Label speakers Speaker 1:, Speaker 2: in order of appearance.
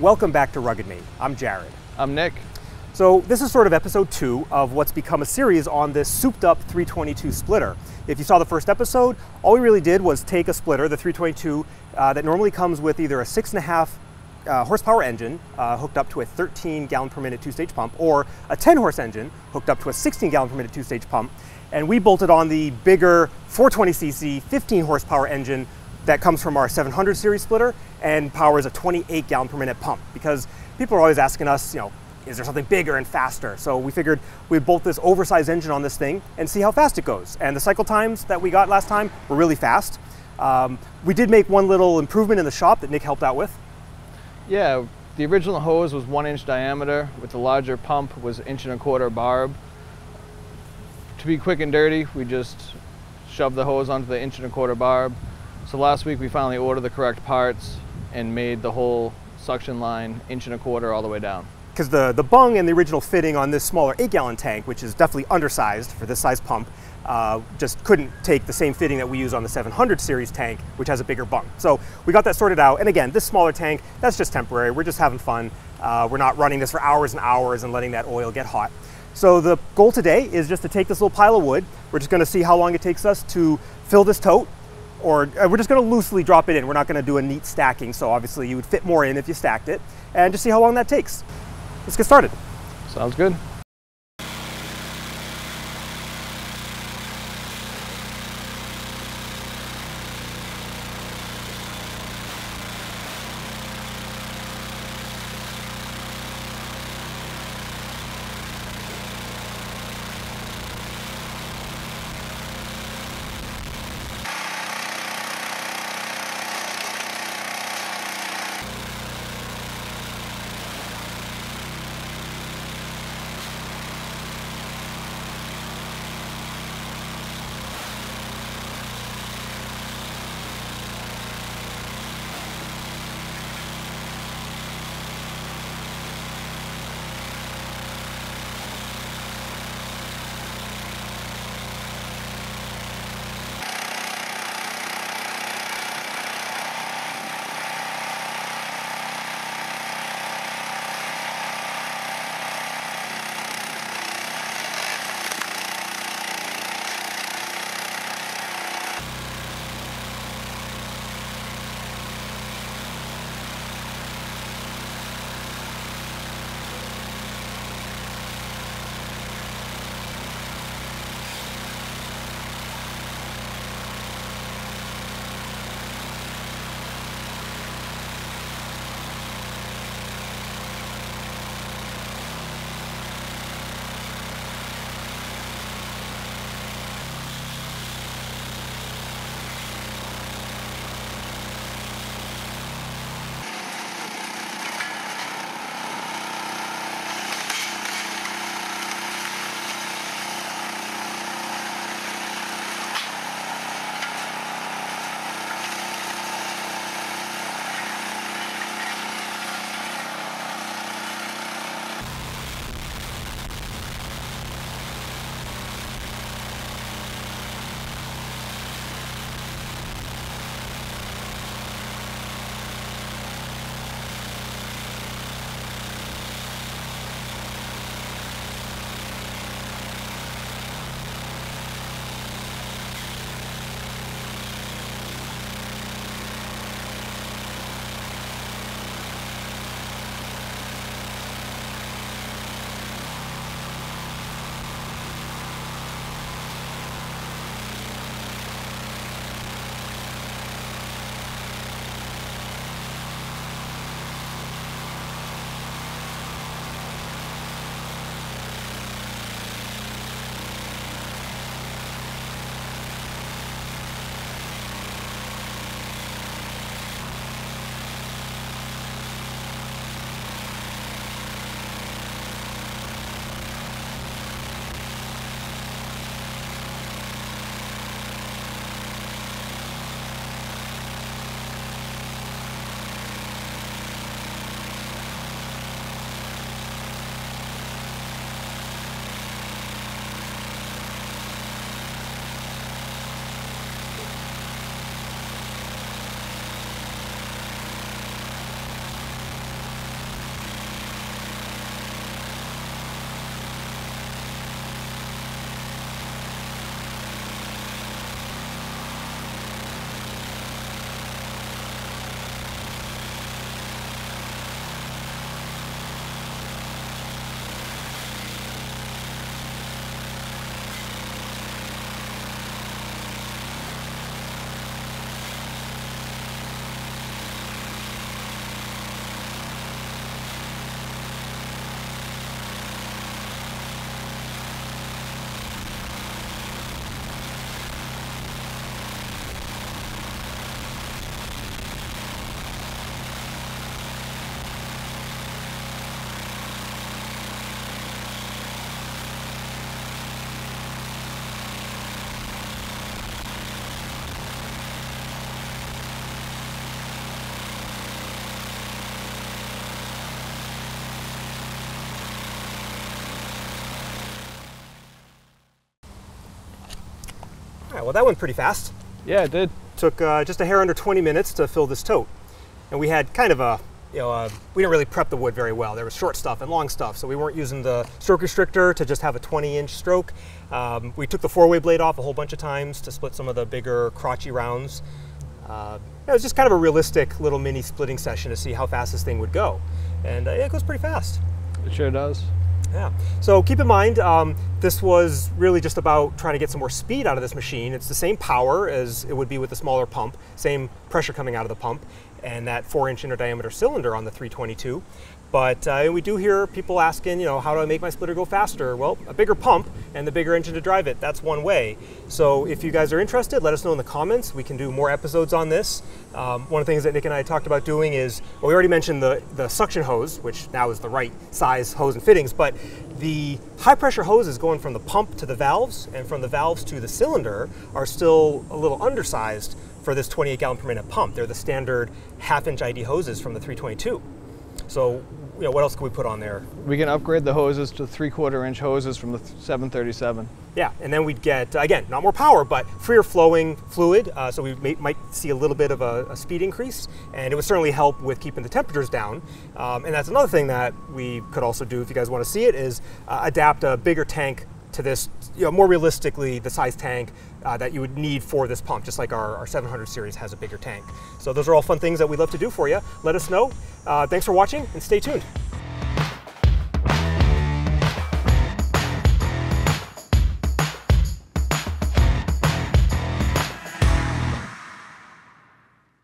Speaker 1: Welcome back to RuggedMade. I'm Jared.
Speaker 2: I'm Nick.
Speaker 1: So this is sort of episode two of what's become a series on this souped up 322 splitter. If you saw the first episode, all we really did was take a splitter, the 322, uh, that normally comes with either a six and a half uh, horsepower engine uh, hooked up to a 13 gallon per minute two-stage pump or a 10 horse engine hooked up to a 16 gallon per minute two-stage pump and we bolted on the bigger 420cc 15 horsepower engine that comes from our 700 series splitter and powers a 28 gallon per minute pump because people are always asking us, you know, is there something bigger and faster? So we figured we'd bolt this oversized engine on this thing and see how fast it goes. And the cycle times that we got last time were really fast. Um, we did make one little improvement in the shop that Nick helped out with.
Speaker 2: Yeah, the original hose was one inch diameter with the larger pump was inch and a quarter barb. To be quick and dirty, we just shoved the hose onto the inch and a quarter barb. So last week we finally ordered the correct parts and made the whole suction line inch and a quarter all the way down.
Speaker 1: Because the, the bung and the original fitting on this smaller eight gallon tank, which is definitely undersized for this size pump, uh, just couldn't take the same fitting that we use on the 700 series tank, which has a bigger bung. So we got that sorted out. And again, this smaller tank, that's just temporary. We're just having fun. Uh, we're not running this for hours and hours and letting that oil get hot. So the goal today is just to take this little pile of wood. We're just gonna see how long it takes us to fill this tote or uh, we're just gonna loosely drop it in. We're not gonna do a neat stacking. So obviously you would fit more in if you stacked it and just see how long that takes. Let's get started.
Speaker 2: Sounds good.
Speaker 1: Right, well that went pretty fast.
Speaker 2: Yeah, it did.
Speaker 1: Took uh, just a hair under 20 minutes to fill this tote. And we had kind of a, you know, uh, we didn't really prep the wood very well. There was short stuff and long stuff, so we weren't using the stroke restrictor to just have a 20 inch stroke. Um, we took the four way blade off a whole bunch of times to split some of the bigger crotchy rounds. Uh, it was just kind of a realistic little mini splitting session to see how fast this thing would go. And uh, it goes pretty fast.
Speaker 2: It sure does.
Speaker 1: Yeah. So keep in mind, um, this was really just about trying to get some more speed out of this machine. It's the same power as it would be with a smaller pump, same pressure coming out of the pump, and that four inch inner diameter cylinder on the 322. But uh, we do hear people asking, you know, how do I make my splitter go faster? Well, a bigger pump and the bigger engine to drive it, that's one way. So if you guys are interested, let us know in the comments. We can do more episodes on this. Um, one of the things that Nick and I talked about doing is, well, we already mentioned the, the suction hose, which now is the right size hose and fittings, but the high pressure hoses going from the pump to the valves and from the valves to the cylinder are still a little undersized for this 28 gallon per minute pump. They're the standard half inch ID hoses from the 322. So, you know, what else can we put on there?
Speaker 2: We can upgrade the hoses to three quarter inch hoses from the 737.
Speaker 1: Yeah, and then we'd get, again, not more power, but freer flowing fluid. Uh, so we may, might see a little bit of a, a, speed increase, and it would certainly help with keeping the temperatures down. Um, and that's another thing that we could also do, if you guys want to see it, is uh, adapt a bigger tank to this, you know, more realistically, the size tank uh, that you would need for this pump, just like our, our 700 series has a bigger tank. So those are all fun things that we'd love to do for you. Let us know. Uh, thanks for watching and stay tuned.